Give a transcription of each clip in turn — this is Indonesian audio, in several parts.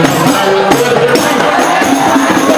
Thank you.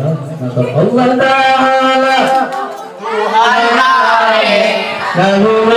Allah Ta'ala. Tuhan Ta'ala